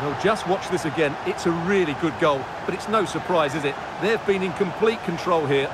Well, just watch this again. It's a really good goal, but it's no surprise, is it? They've been in complete control here.